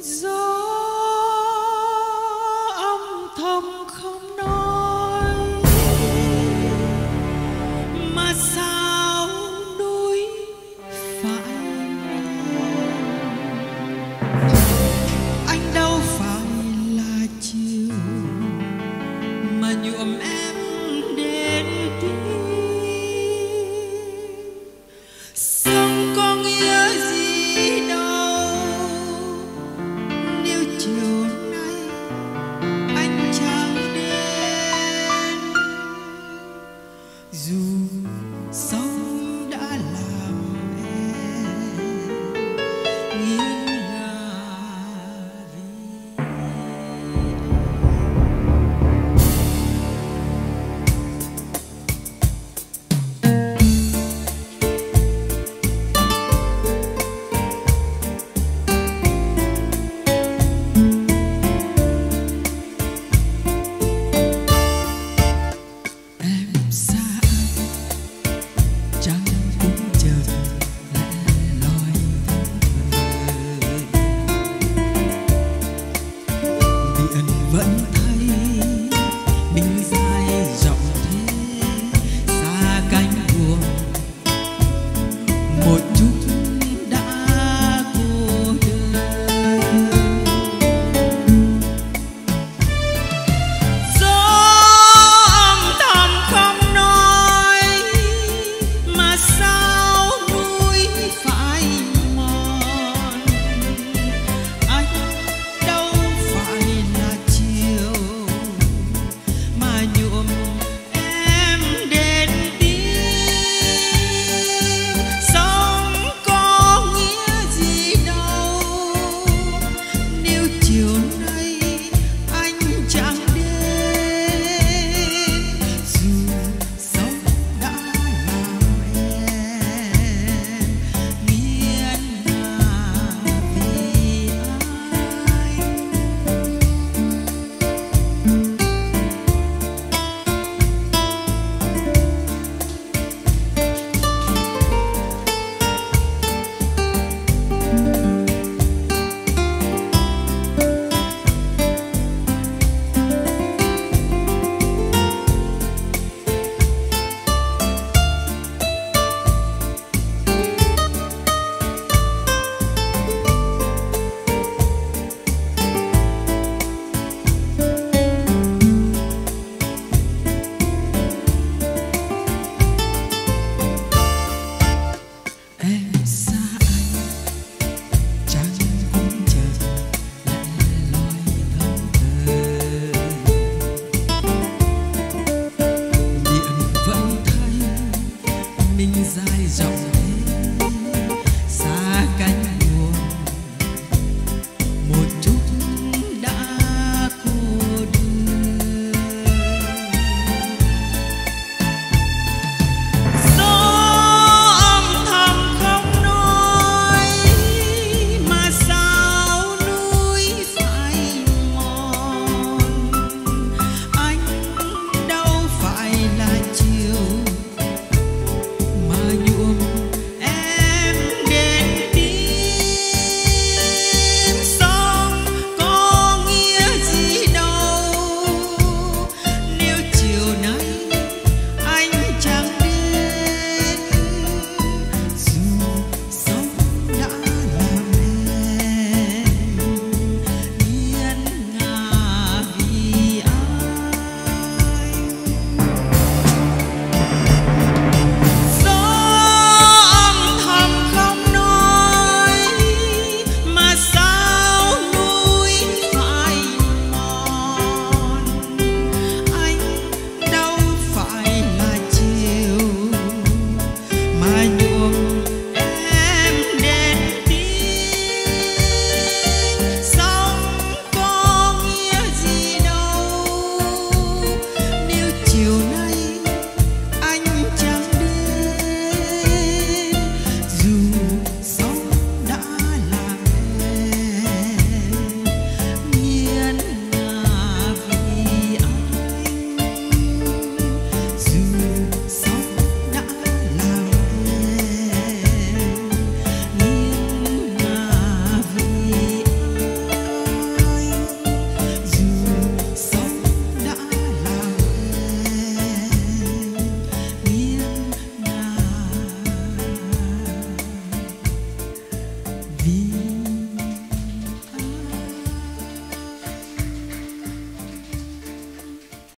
So thì anh vẫn thơ